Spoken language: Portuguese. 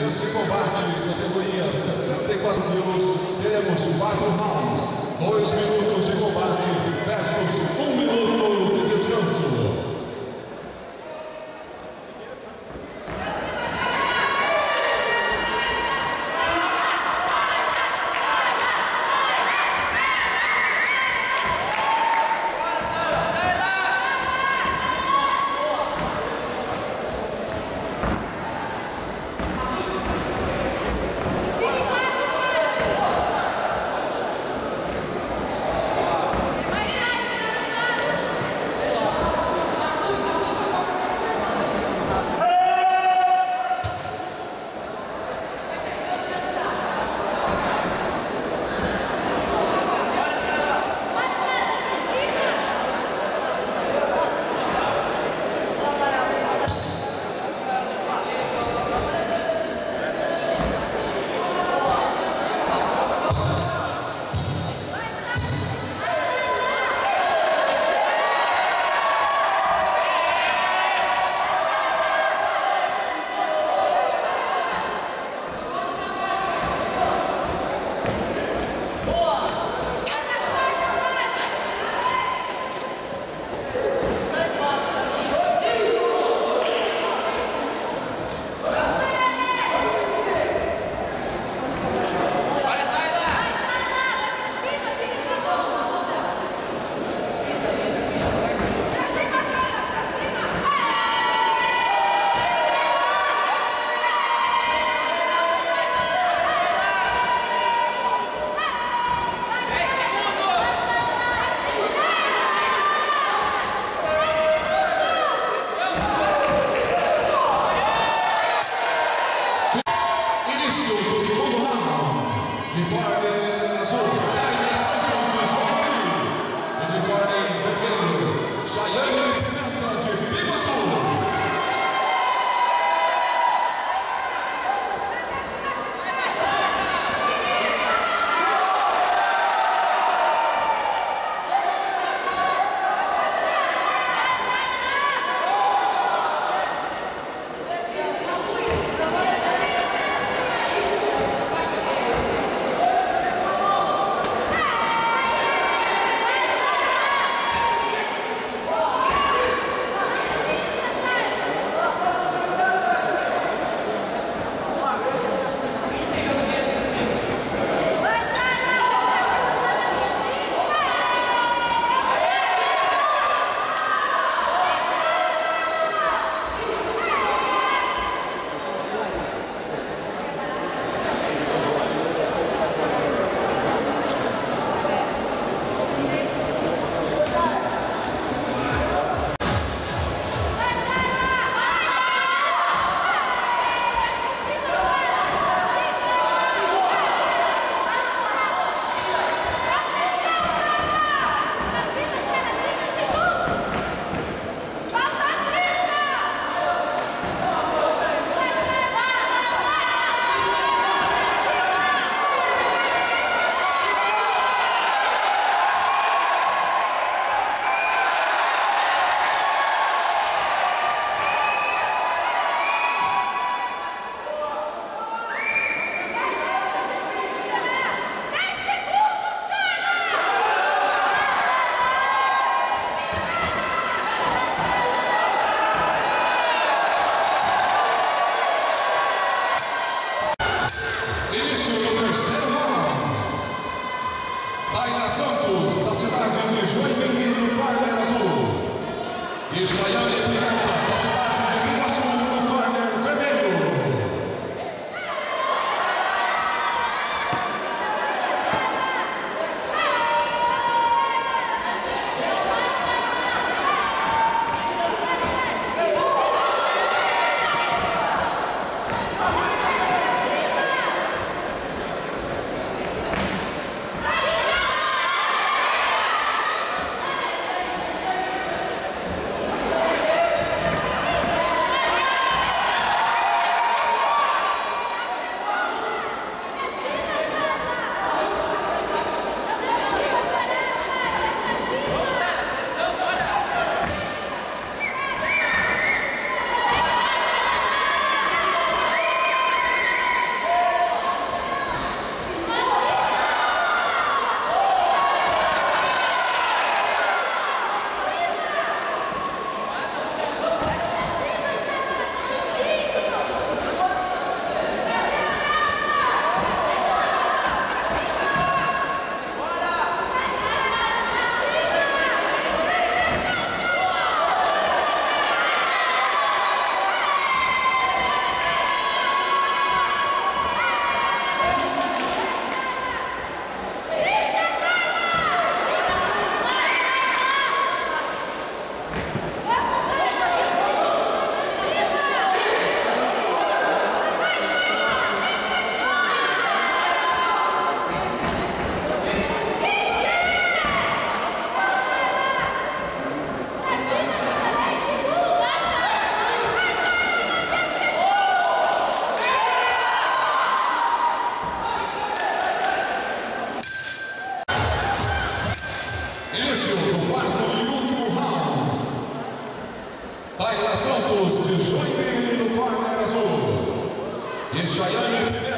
nesse combate, categoria 64 quilos, teremos 4 rounds, 2 minutos de combate versus 1 minuto de descanso. Españoles. Taila Santos, de Joinville, no Corner Azul. E Chayane Pimenta.